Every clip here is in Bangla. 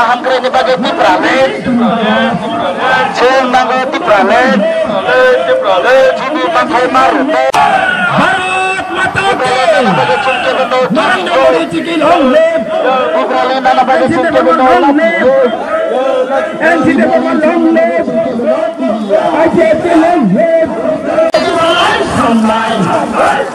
Mahamkri dipakai di Pralet Jil mangga di Pralet Jini mangga Marte Barat Mataki Barang dari Cikil Honglim Di Pralet anak pakai Cikil Honglim NCT Bapak Honglim ICFT Honglim Sunlight Sunlight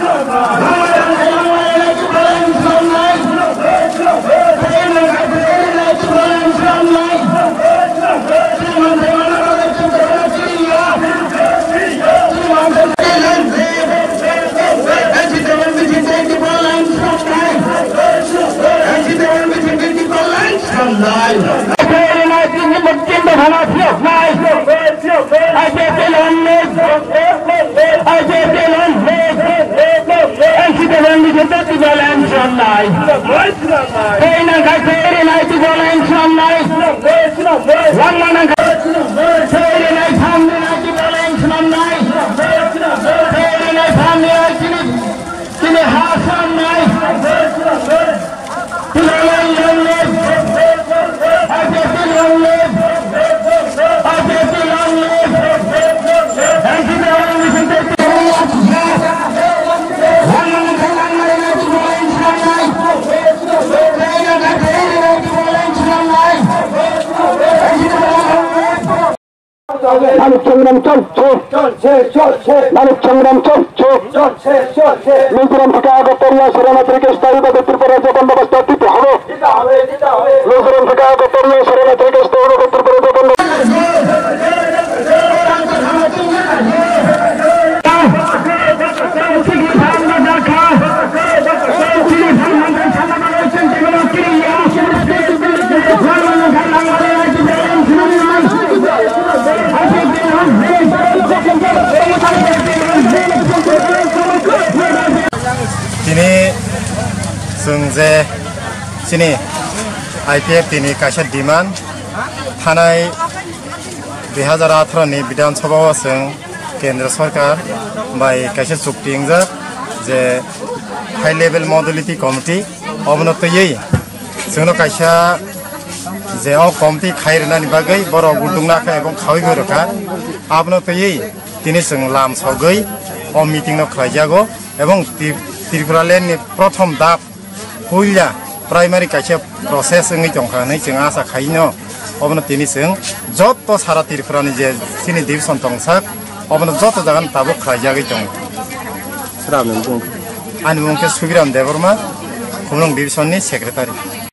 One man Manuk Chandram Chol Chol Chol Chol Chol Chol Chol Chol Chol Chol Chol Chol Chol जों जे सिनि आइ पि एफ टिनि कासे डिमान्ड थानाय दुई हाजार आठारनि बिधानसभाव जों केन्द्र सरकार बाय कासे चुक्तिजों जे हाइ लेभेल मडलिटि कमिटि अवनतयै जोंनो कासा যে কমতি খাই রানি বাকি বড় গুদুংনা এবং খাওয়াই গরকা আপনো তৈ তিনি সঙ্গ লাম সগৈ অ মিটিং খাইজাগো এবং ত্রিপুরালেন্ডনি প্রথম দাব huila primary kaisa process ngi tongkhani ching asa khaino obona tini sing jotto sara tirpurani je sini division tongsak obona jotto jagan tabu khaijagi tong sram ani mungke subiram devorma kumlong division ni secretary